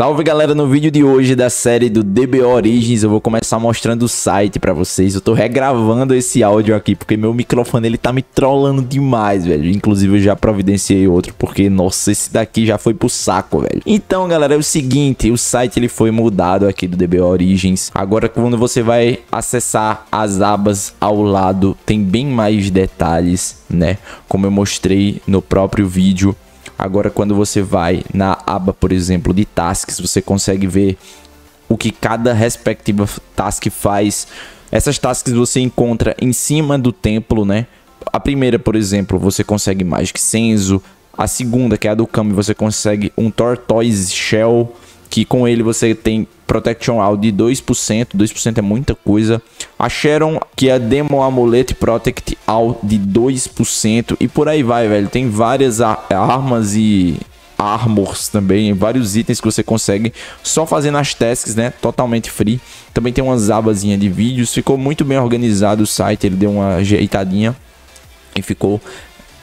Salve galera, no vídeo de hoje da série do DBO Origins eu vou começar mostrando o site pra vocês. Eu tô regravando esse áudio aqui porque meu microfone ele tá me trollando demais, velho. Inclusive eu já providenciei outro porque, nossa, esse daqui já foi pro saco, velho. Então galera, é o seguinte, o site ele foi mudado aqui do DBO Origins. Agora quando você vai acessar as abas ao lado tem bem mais detalhes, né? Como eu mostrei no próprio vídeo Agora, quando você vai na aba, por exemplo, de tasks, você consegue ver o que cada respectiva task faz. Essas tasks você encontra em cima do templo, né? A primeira, por exemplo, você consegue Magic Senso. A segunda, que é a do Kami, você consegue um Tortoise Shell que com ele você tem Protection All de 2%, 2% é muita coisa. A Sharon, que é Demo Amulet Protect All de 2%, e por aí vai, velho. Tem várias armas e armors também, vários itens que você consegue só fazendo as tasks, né? Totalmente free. Também tem umas abazinhas de vídeos, ficou muito bem organizado o site, ele deu uma ajeitadinha e ficou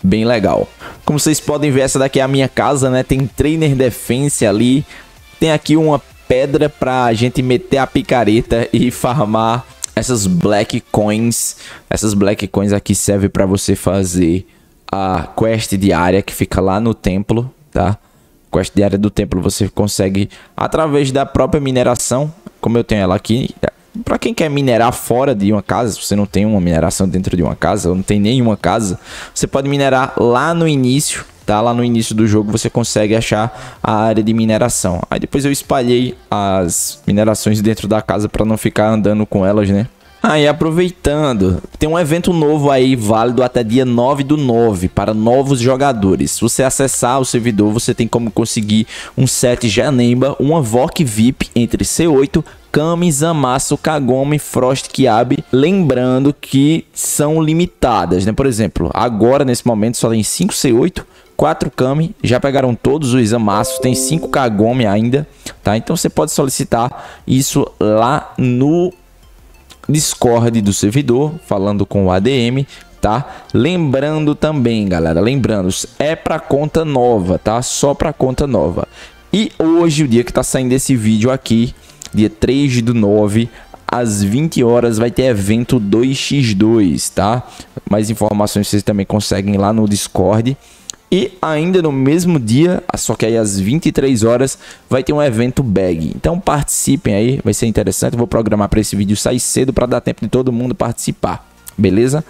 bem legal. Como vocês podem ver, essa daqui é a minha casa, né? Tem trainer defense ali, tem aqui uma pedra pra gente meter a picareta e farmar essas black coins. Essas black coins aqui servem para você fazer a quest diária que fica lá no templo, tá? Quest diária do templo você consegue através da própria mineração, como eu tenho ela aqui. Para quem quer minerar fora de uma casa, se você não tem uma mineração dentro de uma casa, ou não tem nenhuma casa, você pode minerar lá no início tá? Lá no início do jogo você consegue achar a área de mineração. Aí depois eu espalhei as minerações dentro da casa para não ficar andando com elas, né? Ah, aproveitando, tem um evento novo aí válido até dia 9 do 9 para novos jogadores. Se você acessar o servidor, você tem como conseguir um set Janemba, uma VOC VIP entre C8, Kami, Zamasu, Kagome, Frost, Kiabe. Lembrando que são limitadas, né? Por exemplo, agora nesse momento só tem 5 C8, 4 Kami, já pegaram todos os amassos, tem 5 Kagome ainda, tá? Então você pode solicitar isso lá no Discord do servidor, falando com o ADM, tá? Lembrando também, galera, lembrando, é para conta nova, tá? Só para conta nova. E hoje, o dia que tá saindo esse vídeo aqui, dia 3 do 9, às 20 horas vai ter evento 2x2, tá? Mais informações vocês também conseguem lá no Discord. E ainda no mesmo dia, só que aí às 23 horas, vai ter um evento bag. Então participem aí, vai ser interessante. Vou programar para esse vídeo sair cedo para dar tempo de todo mundo participar. Beleza?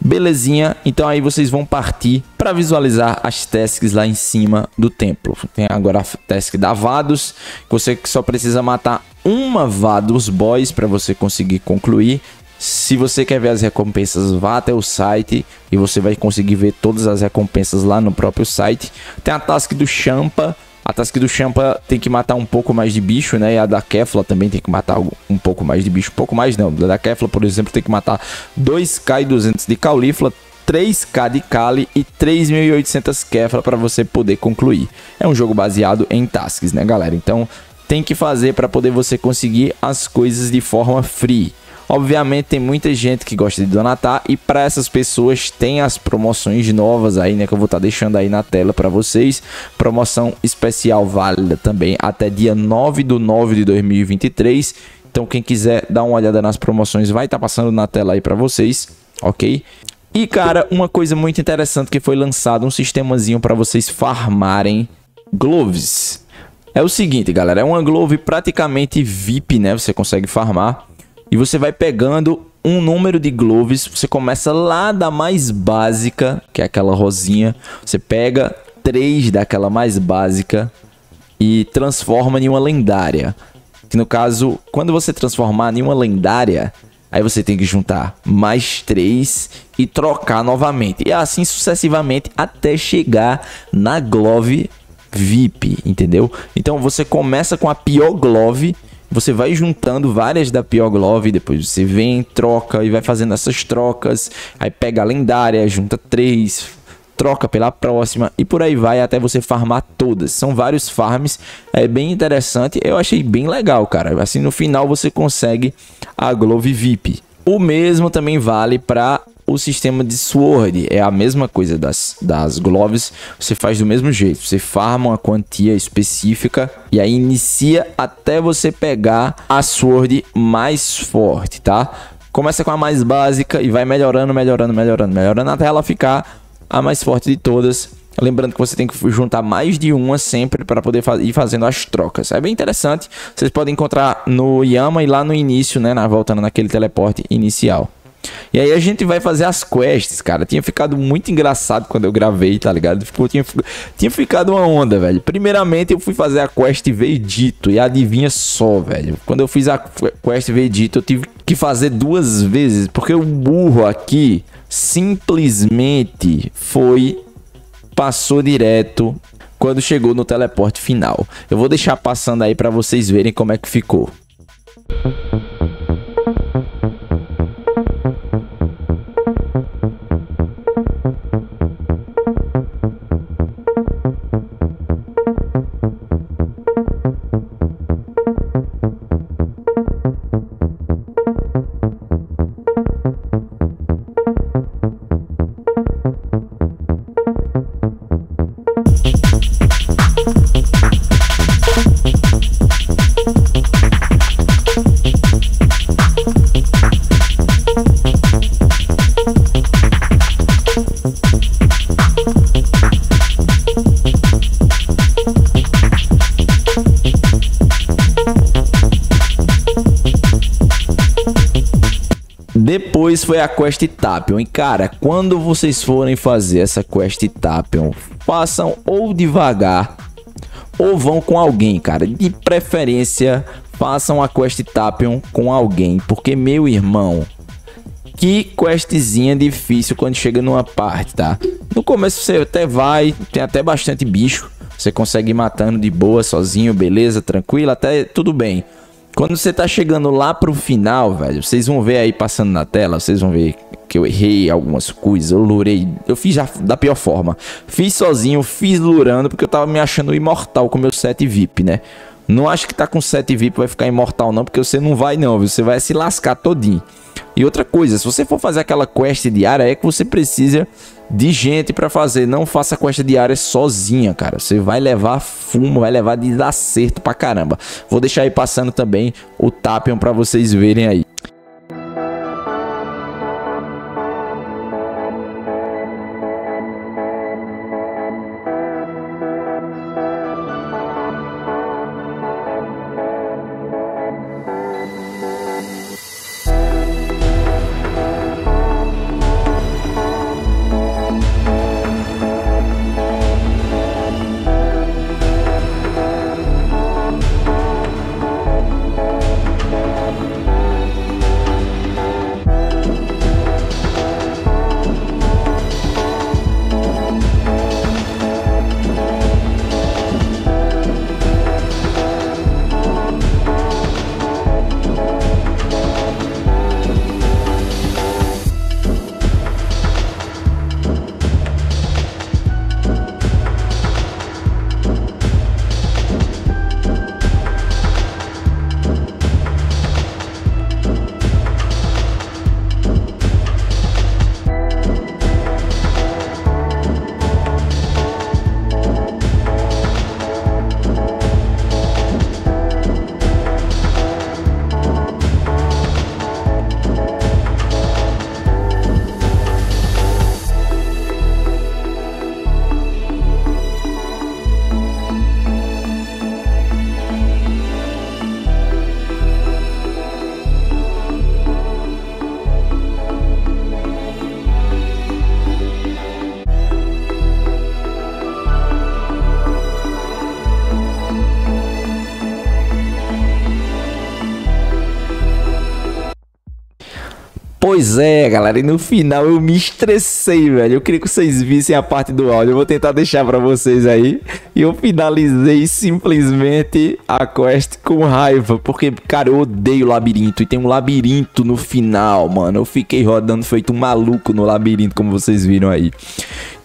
Belezinha, então aí vocês vão partir para visualizar as tasks lá em cima do templo. Tem agora a task da Vados, você só precisa matar uma Vados Boys para você conseguir concluir. Se você quer ver as recompensas, vá até o site e você vai conseguir ver todas as recompensas lá no próprio site. Tem a task do Champa. A task do Champa tem que matar um pouco mais de bicho, né? E a da Kefla também tem que matar um pouco mais de bicho. Um pouco mais não. A da Kefla, por exemplo, tem que matar 2k e 200 de Caulifla, 3k de Kali e 3.800 Kefla para você poder concluir. É um jogo baseado em tasks, né, galera? Então tem que fazer para poder você conseguir as coisas de forma free. Obviamente tem muita gente que gosta de donatar e para essas pessoas tem as promoções novas aí, né, que eu vou estar tá deixando aí na tela para vocês. Promoção especial válida também até dia 9 do 9 de 2023. Então quem quiser dar uma olhada nas promoções vai estar tá passando na tela aí para vocês, OK? E cara, uma coisa muito interessante que foi lançado um sistemazinho para vocês farmarem gloves. É o seguinte, galera, é uma glove praticamente VIP, né? Você consegue farmar e você vai pegando um número de gloves. Você começa lá da mais básica, que é aquela rosinha. Você pega três daquela mais básica e transforma em uma lendária. Que no caso, quando você transformar em uma lendária, aí você tem que juntar mais três e trocar novamente. E assim sucessivamente até chegar na glove VIP, entendeu? Então você começa com a pior glove você vai juntando várias da Pure Glove, depois você vem, troca e vai fazendo essas trocas, aí pega a lendária, junta três, troca pela próxima e por aí vai até você farmar todas. São vários farms, é bem interessante. Eu achei bem legal, cara. Assim no final você consegue a Glove VIP. O mesmo também vale para o sistema de Sword. É a mesma coisa das, das Gloves. Você faz do mesmo jeito. Você farma uma quantia específica e aí inicia até você pegar a Sword mais forte, tá? Começa com a mais básica e vai melhorando, melhorando, melhorando, melhorando até ela ficar a mais forte de todas. Lembrando que você tem que juntar mais de uma sempre para poder ir fazendo as trocas. É bem interessante. Vocês podem encontrar no Yama e lá no início, né? Na, voltando naquele teleporte inicial. E aí a gente vai fazer as quests, cara. Tinha ficado muito engraçado quando eu gravei, tá ligado? Ficou, tinha, tinha ficado uma onda, velho. Primeiramente eu fui fazer a quest Vedito e adivinha só, velho. Quando eu fiz a quest Vedito eu tive que fazer duas vezes, porque o burro aqui simplesmente foi passou direto quando chegou no teleporte final. Eu vou deixar passando aí para vocês verem como é que ficou. Depois foi a Quest Tapion. E cara, quando vocês forem fazer essa Quest Tapion, façam ou devagar ou vão com alguém, cara. De preferência, façam a Quest Tapion com alguém, porque meu irmão, que questzinha difícil quando chega numa parte, tá? No começo você até vai, tem até bastante bicho, você consegue ir matando de boa sozinho, beleza, tranquilo, até tudo bem. Quando você tá chegando lá pro final, velho, vocês vão ver aí passando na tela, vocês vão ver que eu errei algumas coisas, eu lurei, eu fiz da pior forma. Fiz sozinho, fiz lurando, porque eu tava me achando imortal com meu set VIP, né? Não acho que tá com set VIP vai ficar imortal não, porque você não vai não, viu? Você vai se lascar todinho. E outra coisa, se você for fazer aquela quest diária, é que você precisa de gente para fazer. Não faça quest diária sozinha, cara. Você vai levar fumo, vai levar desacerto pra caramba. Vou deixar aí passando também o Tapion para vocês verem aí. Pois é, galera, e no final eu me estressei, velho. Eu queria que vocês vissem a parte do áudio. Eu vou tentar deixar para vocês aí. E eu finalizei simplesmente a quest com raiva, porque, cara, eu odeio labirinto e tem um labirinto no final, mano. Eu fiquei rodando feito um maluco no labirinto, como vocês viram aí.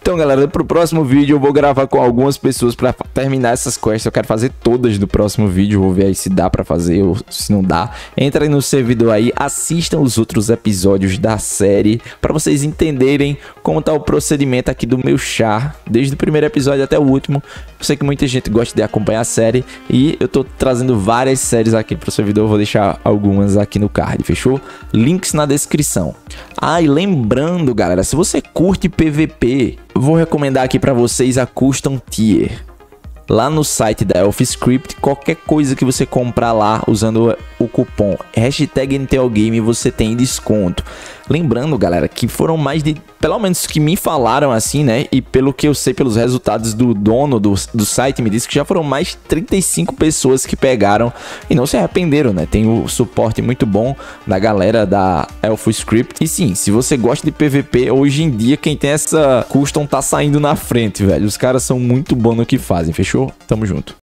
Então, galera, pro próximo vídeo eu vou gravar com algumas pessoas para terminar essas quests. Eu quero fazer todas no próximo vídeo. Vou ver aí se dá para fazer ou se não dá. Entra aí no servidor aí, assistam os outros episódios da série para vocês entenderem como tá o procedimento aqui do meu char, desde o primeiro episódio até o último. Eu sei que muita gente gosta de acompanhar a série e eu tô trazendo várias séries aqui pro servidor. Vou deixar algumas aqui no card, fechou? Links na descrição. Ah, e lembrando, galera, se você curte PVP, vou recomendar aqui para vocês a Custom Tier. Lá no site da Elf Script, qualquer coisa que você comprar lá usando o cupom hashtag NTLGame você tem desconto. Lembrando, galera, que foram mais de, pelo menos que me falaram assim, né? E pelo que eu sei pelos resultados do dono do, do site, me disse que já foram mais de 35 pessoas que pegaram e não se arrependeram, né? Tem o suporte muito bom da galera da Elfo Script. E sim, se você gosta de PVP, hoje em dia quem tem essa custom tá saindo na frente, velho. Os caras são muito bons no que fazem, fechou? Tamo junto.